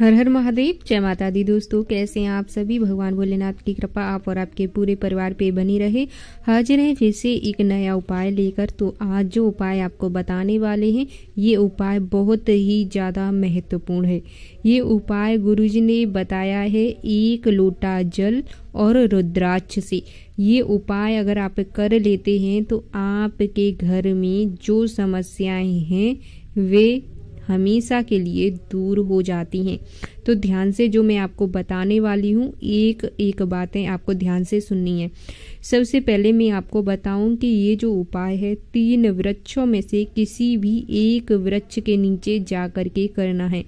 हर हर महादेव। जय माता दी दोस्तों, कैसे हैं आप सभी? भगवान भोलेनाथ की कृपा आप और आपके पूरे परिवार पे बनी रहे। हाजिर हैं फिर से एक नया उपाय लेकर। तो आज जो उपाय आपको बताने वाले हैं, ये उपाय बहुत ही ज़्यादा महत्वपूर्ण है। ये उपाय गुरुजी ने बताया है, एक लोटा जल और रुद्राक्ष से। ये उपाय अगर आप कर लेते हैं तो आपके घर में जो समस्याएँ हैं, वे हमेशा के लिए दूर हो जाती हैं। तो ध्यान से जो मैं आपको बताने वाली हूँ, एक एक बातें आपको ध्यान से सुननी है। सबसे पहले मैं आपको बताऊँ कि ये जो उपाय है, तीन वृक्षों में से किसी भी एक वृक्ष के नीचे जा कर के करना है।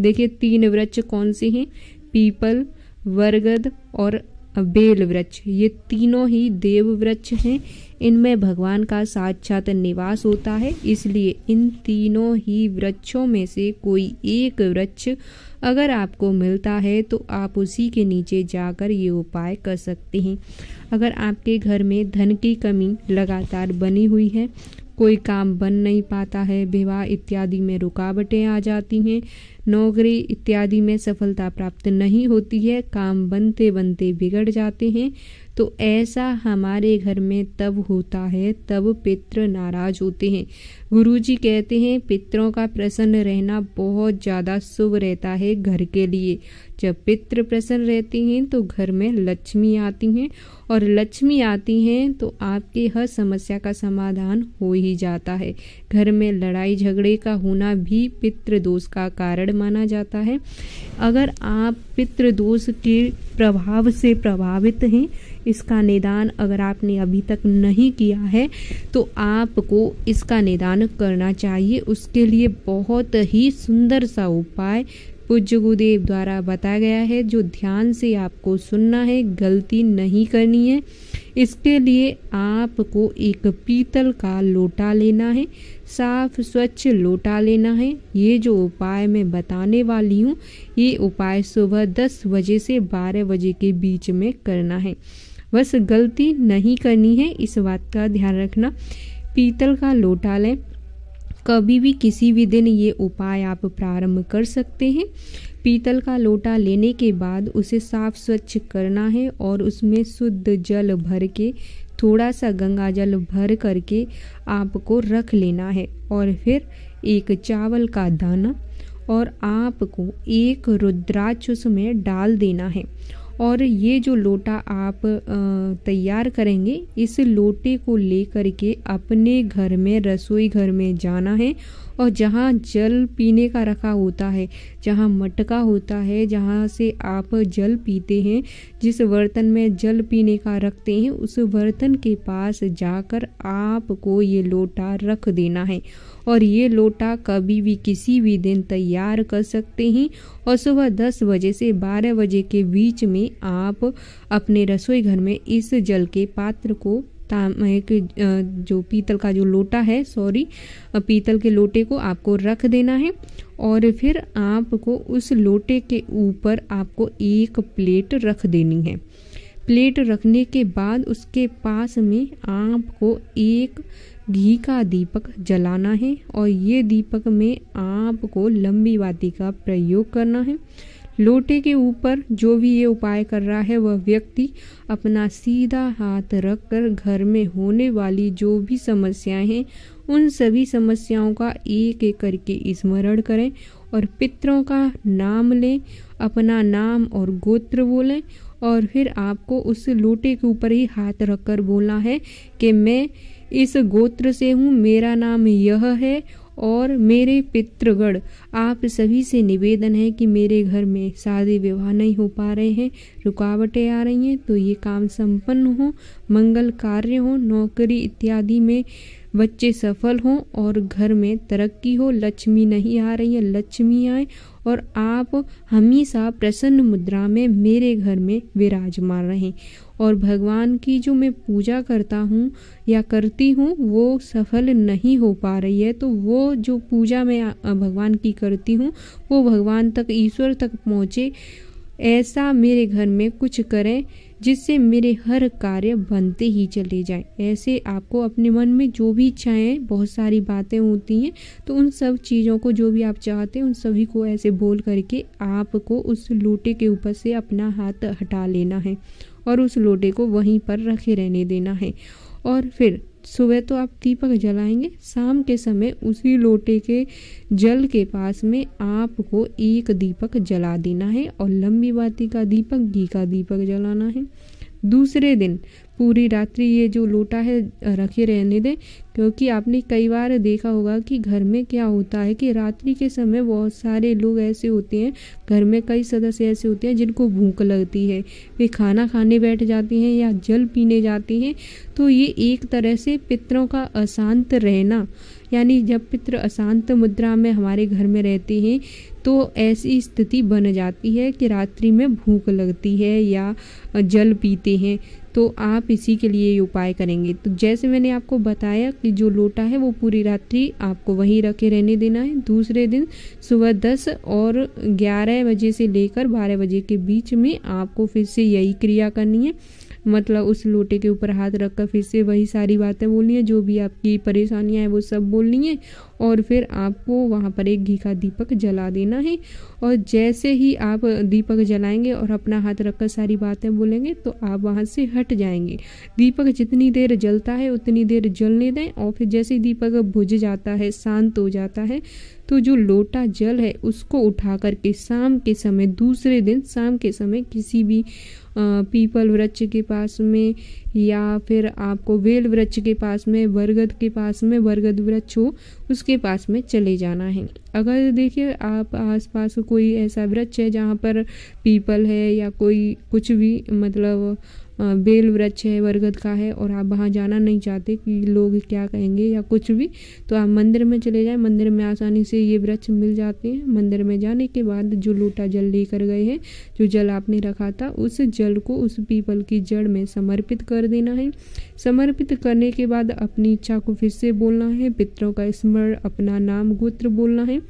देखिए, तीन वृक्ष कौन से हैं? पीपल वरगद और बेल वृक्ष। ये तीनों ही देव वृक्ष हैं। इनमें भगवान का साक्षात निवास होता है। इसलिए इन तीनों ही वृक्षों में से कोई एक वृक्ष अगर आपको मिलता है तो आप उसी के नीचे जाकर ये उपाय कर सकते हैं। अगर आपके घर में धन की कमी लगातार बनी हुई है कोई काम बन नहीं पाता है, विवाह इत्यादि में रुकावटें आ जाती हैं, नौकरी इत्यादि में सफलता प्राप्त नहीं होती है, काम बनते बनते बिगड़ जाते हैं तो ऐसा हमारे घर में तब होता है, तब पितृ नाराज़ होते हैं। गुरुजी कहते हैं, पितरों का प्रसन्न रहना बहुत ज़्यादा शुभ रहता है घर के लिए। जब पितृ प्रसन्न रहते हैं तो घर में लक्ष्मी आती हैं। और लक्ष्मी आती हैं तो आपके हर समस्या का समाधान हो ही जाता है। घर में लड़ाई झगड़े का होना भी पितृ दोष का कारण माना जाता है। अगर आप पितृ दोष के प्रभाव से प्रभावित हैं, इसका निदान अगर आपने अभी तक नहीं किया है तो आपको इसका निदान करना चाहिए। उसके लिए बहुत ही सुंदर सा उपाय पूज्य गुरुदेव द्वारा बताया गया है, जो ध्यान से आपको सुनना है, गलती नहीं करनी है। इसके लिए आपको एक पीतल का लोटा लेना है, साफ़ स्वच्छ लोटा लेना है। ये जो उपाय मैं बताने वाली हूँ, ये उपाय सुबह दस बजे से बारह बजे के बीच में करना है। बस गलती नहीं करनी है, इस बात का ध्यान रखना। पीतल का लोटा लें कभी भी किसी भी दिन ये उपाय आप प्रारंभ कर सकते हैं। पीतल का लोटा लेने के बाद उसे साफ़ स्वच्छ करना है और उसमें शुद्ध जल भर के, थोड़ा सा गंगा जल भर करके आपको रख लेना है। और फिर एक चावल का दाना और आपको एक रुद्राक्ष उसमें डाल देना है। और ये जो लोटा आप तैयार करेंगे, इस लोटे को लेकर के अपने घर में, रसोई घर में जाना है और जहाँ जल पीने का रखा होता है, जहाँ मटका होता है, जहाँ से आप जल पीते हैं, जिस बर्तन में जल पीने का रखते हैं, उस बर्तन के पास जाकर आपको ये लोटा रख देना है। और ये लोटा कभी भी किसी भी दिन तैयार कर सकते हैं और सुबह दस बजे से बारह बजे के बीच में आप अपने रसोई घर में इस जल के पात्र को एक जो पीतल का जो लोटा है सॉरी पीतल के लोटे को आपको रख देना है और फिर आपको उस लोटे के ऊपर आपको एक प्लेट रख देनी है। प्लेट रखने के बाद उसके पास में आपको एक घी का दीपक जलाना है और ये दीपक में आपको लंबी बाती का प्रयोग करना है। लोटे के ऊपर जो भी ये उपाय कर रहा है, वह व्यक्ति अपना सीधा हाथ रखकर घर में होने वाली जो भी समस्याएँ हैं, उन सभी समस्याओं का एक एक करके स्मरण करें और पितरों का नाम लें, अपना नाम और गोत्र बोलें और फिर आपको उस लोटे के ऊपर ही हाथ रखकर बोलना है कि मैं इस गोत्र से हूँ, मेरा नाम यह है और मेरे पितृगण, आप सभी से निवेदन है कि मेरे घर में शादी विवाह नहीं हो पा रहे हैं, रुकावटें आ रही हैं तो ये काम संपन्न हो, मंगल कार्य हो, नौकरी इत्यादि में बच्चे सफल हों और घर में तरक्की हो, लक्ष्मी नहीं आ रही है, लक्ष्मी आए और आप हमेशा प्रसन्न मुद्रा में मेरे घर में विराजमान रहें। और भगवान की जो मैं पूजा करता हूँ या करती हूँ, वो सफल नहीं हो पा रही है। तो वो जो पूजा मैं भगवान की करती हूँ, वो भगवान तक, ईश्वर तक पहुँचे। ऐसा मेरे घर में कुछ करें जिससे मेरे हर कार्य बनते ही चले जाएँ। ऐसे आपको अपने मन में जो भी इच्छाएँ, बहुत सारी बातें होती हैं तो उन सब चीज़ों को जो भी आप चाहते हैं, उन सभी को ऐसे बोल करके आपको उस लोटे के ऊपर से अपना हाथ हटा लेना है और उस लोटे को वहीं पर रखे रहने देना है। और फिर सुबह तो आप दीपक जलाएँगे, शाम के समय उसी लोटे के जल के पास में आपको एक दीपक जला देना है और लंबी बाती का दीपक, घी का दीपक जलाना है। दूसरे दिन पूरी रात्रि ये जो लोटा है रखे रहने दें। क्योंकि आपने कई बार देखा होगा कि घर में क्या होता है कि रात्रि के समय बहुत सारे लोग ऐसे होते हैं, घर में कई सदस्य ऐसे होते हैं जिनको भूख लगती है। वे खाना खाने बैठ जाते हैं या जल पीने जाते हैं। तो ये एक तरह से पितरों का अशांत रहना, यानी जब पितृ अशांत मुद्रा में हमारे घर में रहते हैं तो ऐसी स्थिति बन जाती है कि रात्रि में भूख लगती है या जल पीते हैं। तो आप इसी के लिए उपाय करेंगे। तो जैसे मैंने आपको बताया कि जो लोटा है वो पूरी रात्रि आपको वहीं रखे रहने देना है। दूसरे दिन सुबह दस और ग्यारह बजे से लेकर बारह बजे के बीच में आपको फिर से यही क्रिया करनी है। मतलब उस लोटे के ऊपर हाथ रखकर फिर से वही सारी बातें बोलनी है। जो भी आपकी परेशानियाँ हैं वो सब बोलनी है। और फिर आपको वहाँ पर एक घी का दीपक जला देना है। और जैसे ही आप दीपक जलाएँगे और अपना हाथ रखकर सारी बातें बोलेंगे तो आप वहाँ से हट जाएँगे। दीपक जितनी देर जलता है, उतनी देर जलने दें और फिर जैसे दीपक बुझ जाता है, शांत हो जाता है तो जो लोटा जल है, उसको उठा करके शाम के समय, दूसरे दिन शाम के समय किसी भी पीपल वृक्ष के पास में या फिर आपको वेल वृक्ष के पास में, बरगद के पास में, बरगद वृक्ष हो, उसके पास में चले जाना है। अगर देखिए, आप आसपास कोई ऐसा वृक्ष है जहाँ पर पीपल है या कोई कुछ भी मतलब बेल वृक्ष है, बरगद का है और आप वहाँ जाना नहीं चाहते कि लोग क्या कहेंगे या कुछ भी तो आप मंदिर में चले जाएँ। मंदिर में आसानी से ये वृक्ष मिल जाते हैं। मंदिर में जाने के बाद जो लोटा जल लेकर गए हैं, जो जल आपने रखा था, उस जल को उस पीपल की जड़ में समर्पित कर देना है। समर्पित करने के बाद अपनी इच्छा को फिर से बोलना है। पितरों का स्मरण, अपना नाम गोत्र बोलना है।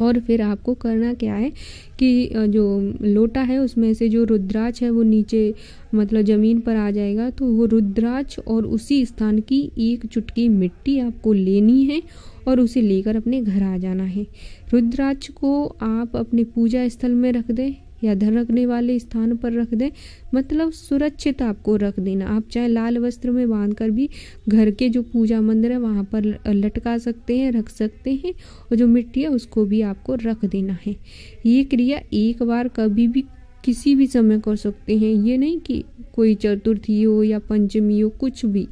और फिर आपको करना क्या है कि जो लोटा है, उसमें से जो रुद्राक्ष है, वो नीचे मतलब ज़मीन पर आ जाएगा तो वो रुद्राक्ष और उसी स्थान की एक चुटकी मिट्टी आपको लेनी है और उसे लेकर अपने घर आ जाना है। रुद्राक्ष को आप अपने पूजा स्थल में रख दें। या रखने वाले स्थान पर रख दें। मतलब सुरक्षित आपको रख देना। आप चाहे लाल वस्त्र में बाँध कर भी घर के जो पूजा मंदिर है, वहाँ पर लटका सकते हैं, रख सकते हैं और जो मिट्टी है, उसको भी आपको रख देना है। ये क्रिया एक बार कभी भी किसी भी समय कर सकते हैं। ये नहीं कि कोई चतुर्थी हो या पंचमी हो, कुछ भी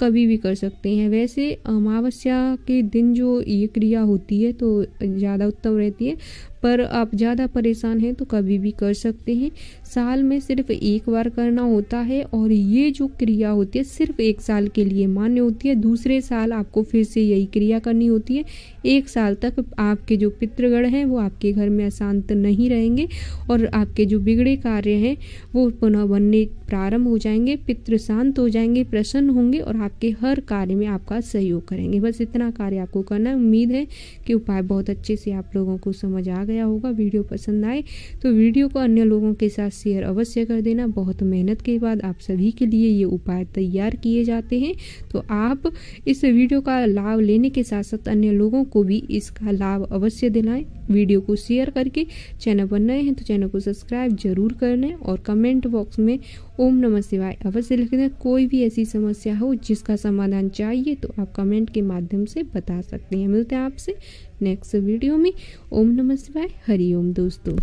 कभी भी कर सकते हैं। वैसे अमावस्या के दिन जो ये क्रिया होती है तो ज़्यादा उत्तम रहती है। पर आप ज़्यादा परेशान हैं तो कभी भी कर सकते हैं। साल में सिर्फ़ एक बार करना होता है और ये जो क्रिया होती है सिर्फ़ एक साल के लिए मान्य होती है। दूसरे साल आपको फिर से यही क्रिया करनी होती है। एक साल तक आपके जो पितृगण हैं वो आपके घर में अशांत नहीं रहेंगे और आपके जो बिगड़े कार्य हैं वो पुनः बनने प्रारंभ हो जाएँगे, पितृ शांत हो जाएँगे, प्रसन्न होंगे और आपके हर कार्य में आपका सहयोग करेंगे। बस इतना कार्य आपको करना है। उम्मीद है कि उपाय बहुत अच्छे से आप लोगों को समझ आ गया होगा, वीडियो पसंद आए तो वीडियो को अन्य लोगों के साथ शेयर अवश्य कर देना। बहुत मेहनत के बाद आप सभी के लिए ये उपाय तैयार किए जाते हैं। तो आप इस वीडियो का लाभ लेने के साथ साथ अन्य लोगों को भी इसका लाभ अवश्य दिलाएँ। वीडियो को शेयर करके चैनल पर नए हैं तो चैनल को सब्सक्राइब ज़रूर कर लें और कमेंट बॉक्स में ओम नमः शिवाय अवश्य लिख दें। कोई भी ऐसी समस्या हो जिसका समाधान चाहिए तो आप कमेंट के माध्यम से बता सकते हैं। मिलते हैं आपसे नेक्स्ट वीडियो में। ओम नमः शिवाय। हरिओम दोस्तों।